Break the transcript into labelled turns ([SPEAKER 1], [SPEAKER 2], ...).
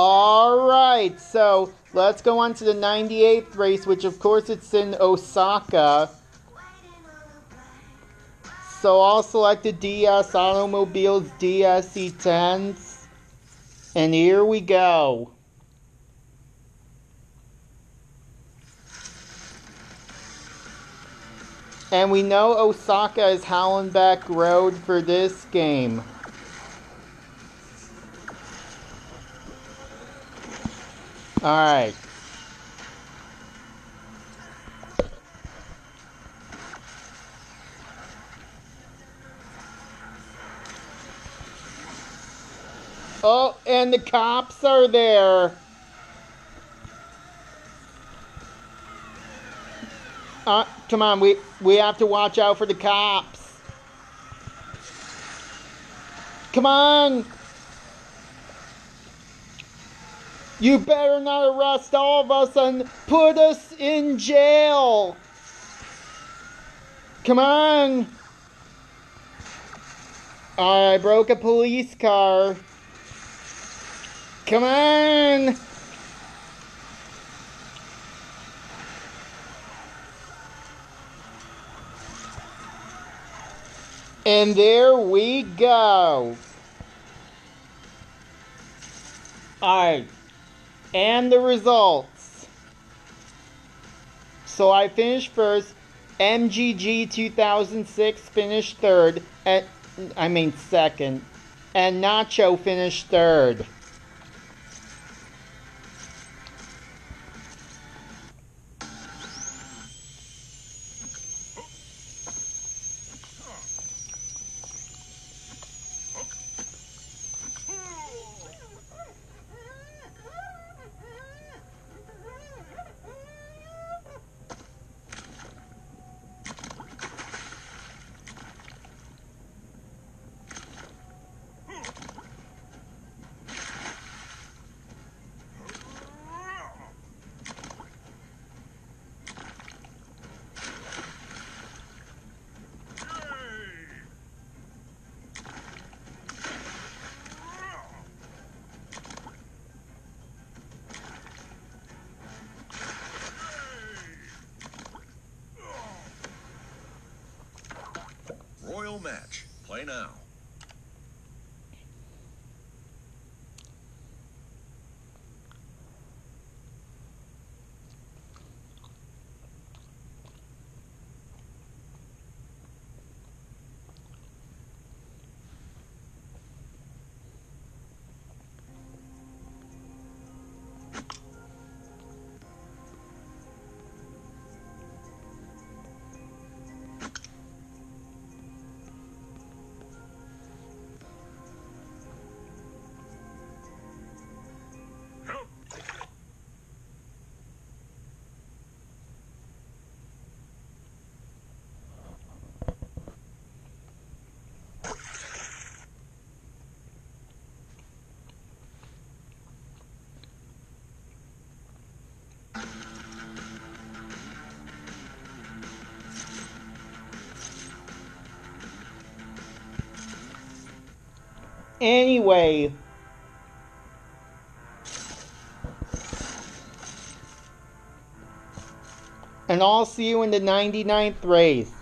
[SPEAKER 1] All right, so let's go on to the 98th race, which of course it's in Osaka. So I'll select the DS Automobiles DS E-Tense. And here we go. And we know Osaka is Hallenbeck Road for this game. Alright. Oh, and the cops are there. Uh, come on, we we have to watch out for the cops. Come on. You better not arrest all of us and put us in jail. Come on. I broke a police car. Come on! And there we go. Alright. And the results. So I finished first. MGG 2006 finished third. And, I mean second. And Nacho finished third.
[SPEAKER 2] Match. Play now.
[SPEAKER 1] Anyway. And I'll see you in the 99th race.